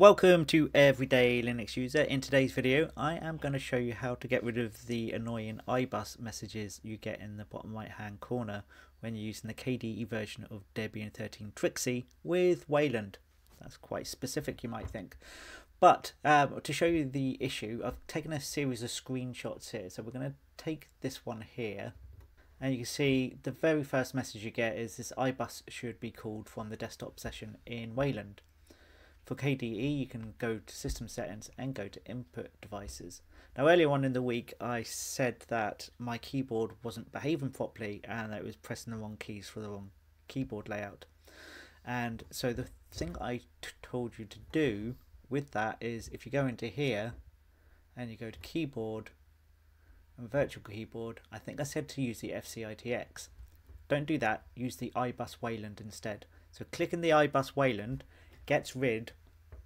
Welcome to Everyday Linux User. In today's video I am going to show you how to get rid of the annoying iBus messages you get in the bottom right hand corner when you're using the KDE version of Debian 13 Trixie with Wayland. That's quite specific you might think. But um, to show you the issue I've taken a series of screenshots here. So we're going to take this one here and you can see the very first message you get is this iBus should be called from the desktop session in Wayland. For KDE, you can go to System Settings and go to Input Devices. Now, earlier on in the week, I said that my keyboard wasn't behaving properly and that it was pressing the wrong keys for the wrong keyboard layout. And so the thing I told you to do with that is if you go into here and you go to Keyboard and Virtual Keyboard, I think I said to use the FCITX. Don't do that, use the iBus Wayland instead. So clicking the iBus Wayland gets rid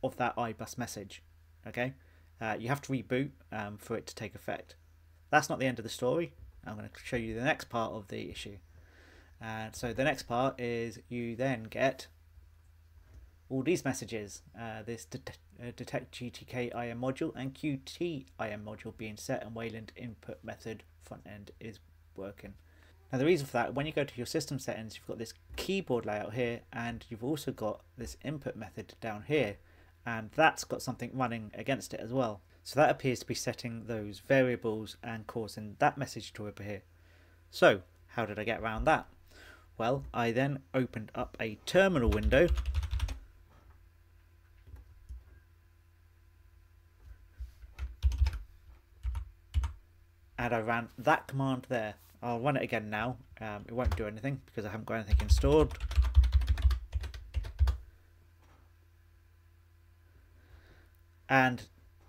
of that iBus message. Okay, uh, you have to reboot um, for it to take effect. That's not the end of the story. I'm going to show you the next part of the issue. And so the next part is you then get all these messages. Uh, this det uh, detect GTK IM module and Qt IM module being set and Wayland input method front end is working. Now the reason for that, when you go to your system settings, you've got this keyboard layout here and you've also got this input method down here and that's got something running against it as well. So that appears to be setting those variables and causing that message to appear. So how did I get around that? Well, I then opened up a terminal window and I ran that command there. I'll run it again now. Um, it won't do anything because I haven't got anything installed. and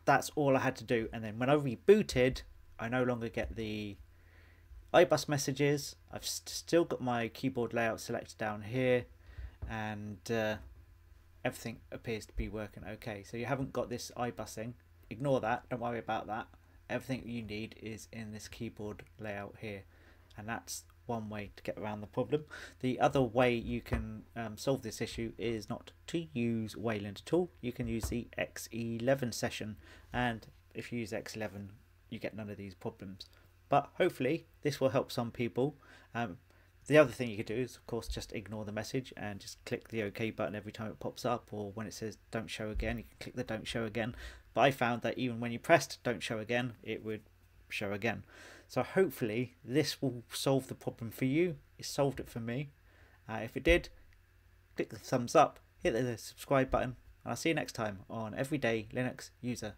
that's all I had to do. And then when I rebooted, I no longer get the iBus messages. I've st still got my keyboard layout selected down here, and uh, everything appears to be working okay. So you haven't got this iBusing. Ignore that. Don't worry about that. Everything you need is in this keyboard layout here, and that's one way to get around the problem. The other way you can um, solve this issue is not to use Wayland at all. You can use the X11 session and if you use X11 you get none of these problems. But hopefully this will help some people. Um, the other thing you could do is of course just ignore the message and just click the OK button every time it pops up or when it says don't show again you can click the don't show again. But I found that even when you pressed don't show again it would show again. So hopefully this will solve the problem for you. It solved it for me. Uh, if it did, click the thumbs up, hit the subscribe button, and I'll see you next time on Everyday Linux User.